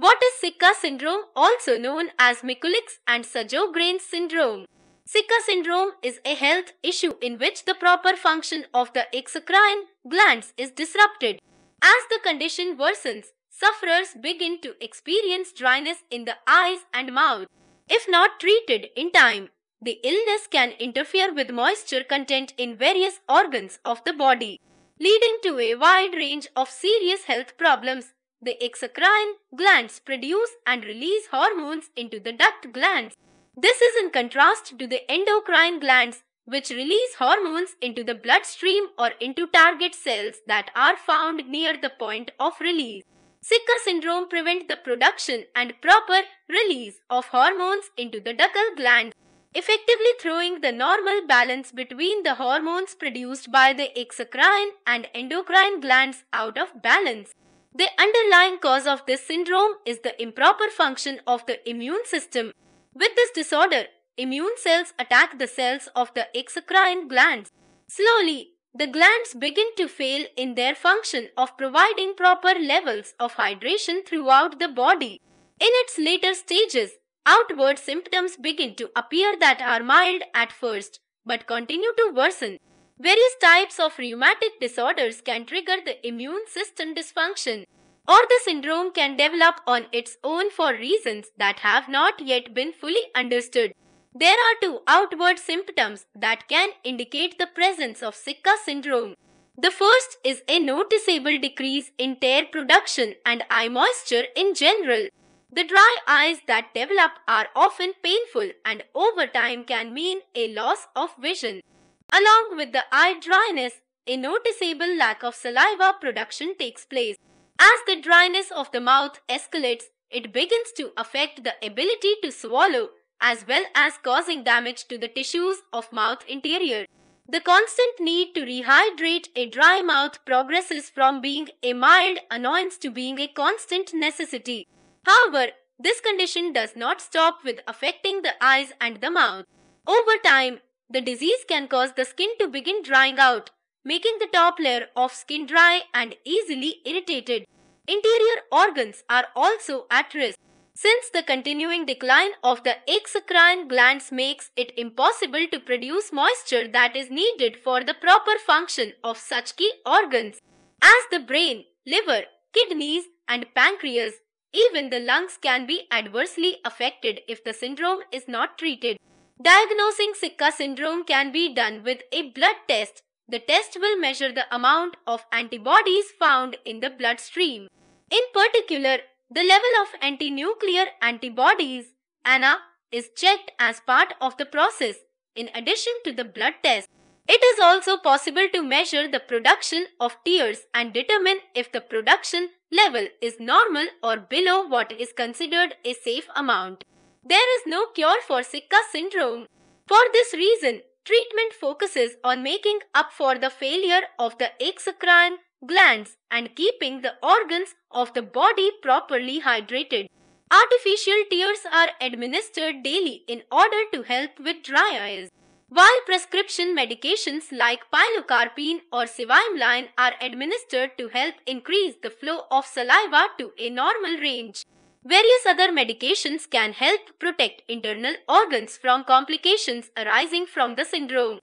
What is Sicca syndrome, also known as Mikulicz and Sjogren's syndrome? Sicca syndrome is a health issue in which the proper function of the exocrine glands is disrupted. As the condition worsens, sufferers begin to experience dryness in the eyes and mouth. If not treated in time, the illness can interfere with moisture content in various organs of the body, leading to a wide range of serious health problems. The exocrine glands produce and release hormones into the duct glands. This is in contrast to the endocrine glands, which release hormones into the bloodstream or into target cells that are found near the point of release. Sicca syndrome prevents the production and proper release of hormones into the ductal gland, effectively throwing the normal balance between the hormones produced by the exocrine and endocrine glands out of balance. The underlying cause of this syndrome is the improper function of the immune system. With this disorder, immune cells attack the cells of the exocrine glands. Slowly, the glands begin to fail in their function of providing proper levels of hydration throughout the body. In its later stages, outward symptoms begin to appear that are mild at first but continue to worsen. Various types of rheumatic disorders can trigger the immune system dysfunction, or the syndrome can develop on its own for reasons that have not yet been fully understood. There are two outward symptoms that can indicate the presence of Sicca syndrome. The first is a noticeable decrease in tear production and eye moisture in general. The dry eyes that develop are often painful and over time can mean a loss of vision. Along with the eye dryness, a noticeable lack of saliva production takes place. As the dryness of the mouth escalates, it begins to affect the ability to swallow as well as causing damage to the tissues of mouth interior. The constant need to rehydrate a dry mouth progresses from being a mild annoyance to being a constant necessity. However, this condition does not stop with affecting the eyes and the mouth. Over time, the disease can cause the skin to begin drying out, making the top layer of skin dry and easily irritated. Interior organs are also at risk. Since the continuing decline of the exocrine glands makes it impossible to produce moisture that is needed for the proper function of such key organs as the brain, liver, kidneys, and pancreas, even the lungs can be adversely affected if the syndrome is not treated. Diagnosing Sicca syndrome can be done with a blood test. The test will measure the amount of antibodies found in the bloodstream. In particular, the level of anti-nuclear antibodies, ANA, is checked as part of the process in addition to the blood test. It is also possible to measure the production of tears and determine if the production level is normal or below what is considered a safe amount. There is no cure for Sicca syndrome. For this reason, treatment focuses on making up for the failure of the exocrine glands and keeping the organs of the body properly hydrated. Artificial tears are administered daily in order to help with dry eyes. While prescription medications like pilocarpine or cevimeline are administered to help increase the flow of saliva to a normal range. Various other medications can help protect internal organs from complications arising from the syndrome.